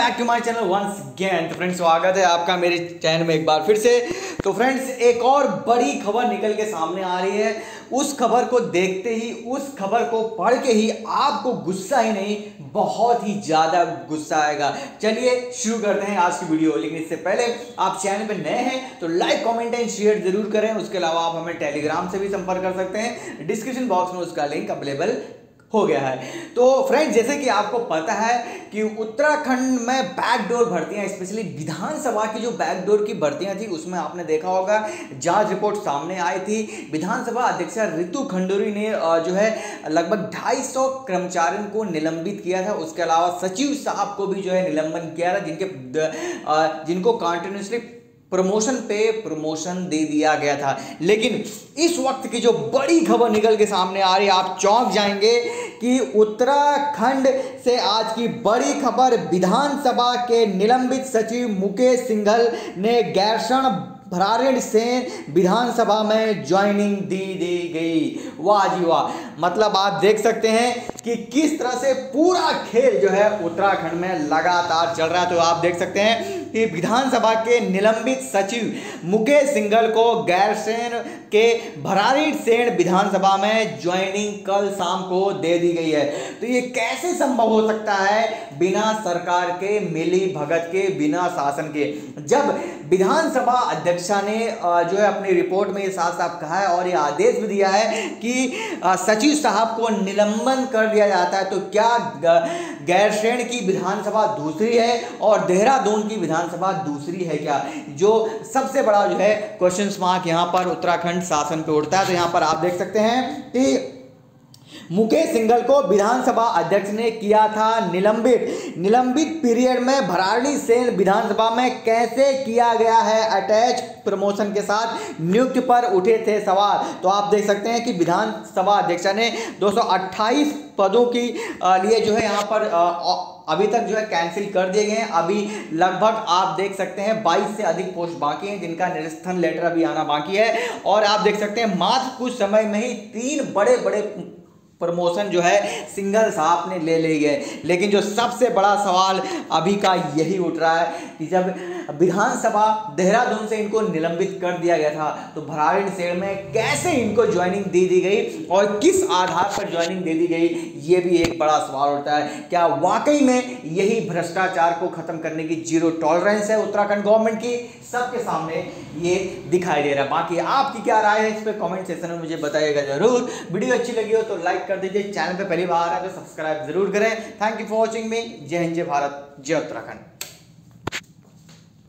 Back to my channel once again तो friends स्वागत है आपका मेरे चैनल में एक बार फिर से। तो फ्रेंड्स एक और बड़ी खबर निकल के सामने आ रही है। उस खबर को देखते ही, उस खबर को पढ़ के ही आपको गुस्सा ही नहीं, बहुत ही ज़्यादा गुस्सा आएगा। चलिए शुरू करते हैं आज की वीडियो। लेकिन इससे पहले आप चैनल पर नए हैं तो लाइक कमेंट एंड शेयर ज़रूर करें। उसके अलावा आप हमें टेलीग्राम से भी संपर्क कर सकते हैं। डिस्क्रिप्शन बॉक्स में उसका लिंक अवेलेबल हो गया है। तो फ्रेंड्स जैसे कि आपको पता है कि उत्तराखंड में बैकडोर भर्तियाँ स्पेशली विधानसभा की जो बैकडोर की भर्तियाँ थी, उसमें आपने देखा होगा, जाँच रिपोर्ट सामने आई थी। विधानसभा अध्यक्ष रितु खंडूरी ने जो है, लगभग 250 कर्मचारियों को निलंबित किया था। उसके अलावा सचिव साहब को भी जो है निलंबन किया था, जिनके जिनको कॉन्टिन्यूसली प्रमोशन पे प्रमोशन दे दिया गया था। लेकिन इस वक्त की जो बड़ी खबर निकल के सामने आ रही है, आप चौंक जाएँगे कि उत्तराखंड से आज की बड़ी खबर विधानसभा के निलंबित सचिव मुकेश सिंघल ने गैरसण भरारेण से विधानसभा में ज्वाइनिंग दी दी गई। वाह जी वाह। मतलब आप देख सकते हैं कि किस तरह से पूरा खेल जो है उत्तराखंड में लगातार चल रहा है। तो आप देख सकते हैं विधानसभा के निलंबित सचिव मुकेश सिंघल को गैरसेन के भरारी सेन विधानसभा में ज्वाइनिंग कल शाम को दे दी गई है। तो ये कैसे संभव हो सकता है बिना सरकार के, मिली भगत के, बिना शासन के? जब विधानसभा अध्यक्षा ने जो है अपनी रिपोर्ट में ये साफ़ साफ़ कहा है और ये आदेश भी दिया है कि सचिव साहब को निलंबन कर दिया जाता है तो क्या गैरसैण की विधानसभा दूसरी है और देहरादून की विधानसभा दूसरी है क्या? जो सबसे बड़ा जो है क्वेश्चन मार्क यहाँ पर उत्तराखंड शासन पे उठता है। तो यहाँ पर आप देख सकते हैं कि मुकेश सिंघल को विधानसभा अध्यक्ष ने किया था निलंबित। निलंबित पीरियड में भराड़ी सेन विधानसभा में कैसे किया गया है? अटैच प्रमोशन के साथ नियुक्ति पर उठे थे सवाल। तो आप देख सकते हैं कि विधानसभा अध्यक्ष ने 228 पदों की लिए जो है यहाँ पर अभी तक जो है कैंसिल कर दिए गए हैं। अभी लगभग आप देख सकते हैं 22 से अधिक पोस्ट बाकी हैं, जिनका निरस्थन लेटर अभी आना बाकी है। और आप देख सकते हैं, मात्र कुछ समय में ही तीन बड़े बड़े प्रमोशन जो है सिंगल साहब ने ले ली गए। लेकिन जो सबसे बड़ा सवाल अभी का यही उठ रहा है कि जब विधानसभा देहरादून से इनको निलंबित कर दिया गया था तो भराड़ी सेड़ में कैसे इनको ज्वाइनिंग दे दी गई और किस आधार पर ज्वाइनिंग दे दी गई, ये भी एक बड़ा सवाल उठता है। क्या वाकई में यही भ्रष्टाचार को खत्म करने की ज़ीरो टॉलरेंस है उत्तराखंड गवर्नमेंट की? सबके सामने ये दिखाई दे रहा है। बाकी आपकी क्या राय है, इस पर कॉमेंट सेक्शन में मुझे बताइएगा ज़रूर। वीडियो अच्छी लगी हो तो लाइक कर दीजिए चैनल पे पहली बार है तो सब्सक्राइब ज़रूर करें। Thank you for watching me जय हिंद, जय भारत, जय उत्तराखंड।